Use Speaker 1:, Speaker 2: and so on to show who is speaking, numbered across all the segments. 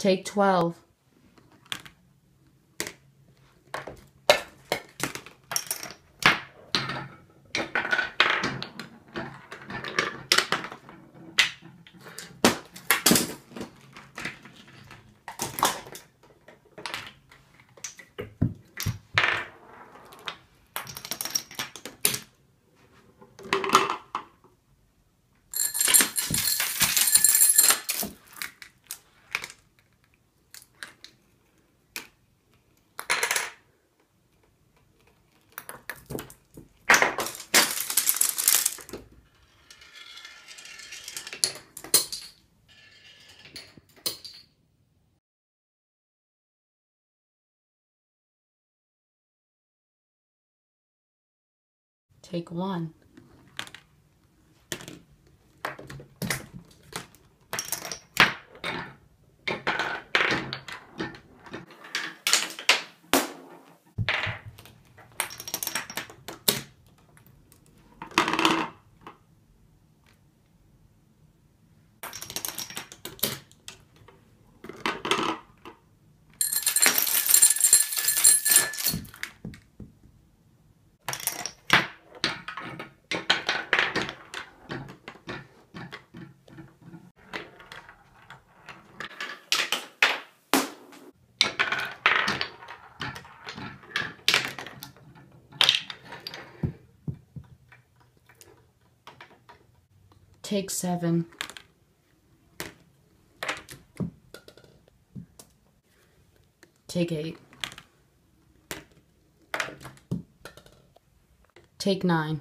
Speaker 1: Take 12. Take one. Take seven. Take eight. Take nine.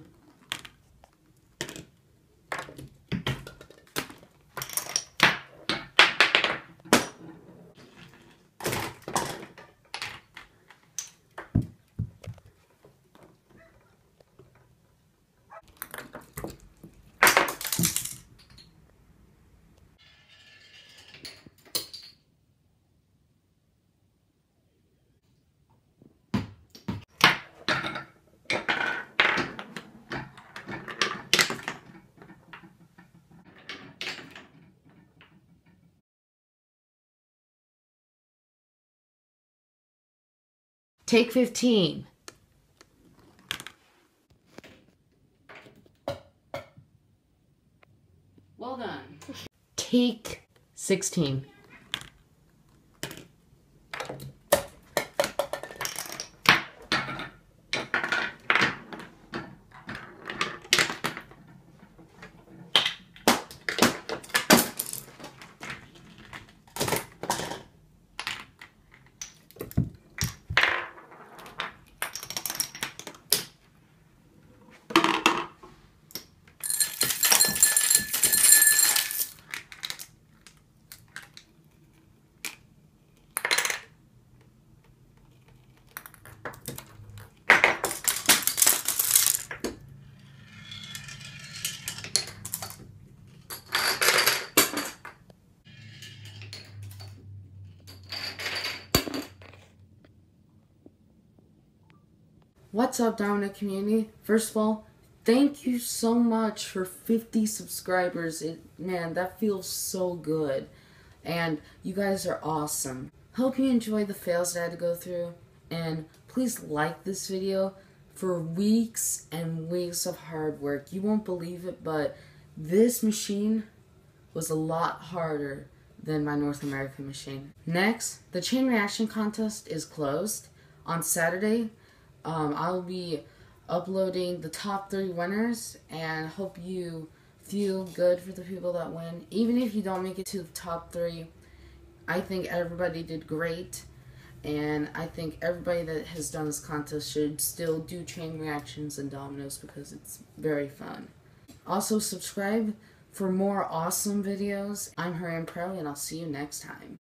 Speaker 1: Take 15. Well done. Take 16. What's up, domino community? First of all, thank you so much for 50 subscribers. It, man, that feels so good. And you guys are awesome. Hope you enjoy the fails I had to go through. And please like this video for weeks and weeks of hard work. You won't believe it, but this machine was a lot harder than my North American machine. Next, the chain reaction contest is closed. On Saturday, um, I'll be uploading the top three winners and hope you feel good for the people that win. Even if you don't make it to the top three, I think everybody did great. And I think everybody that has done this contest should still do chain reactions and dominoes because it's very fun. Also, subscribe for more awesome videos. I'm Horan Pro, and I'll see you next time.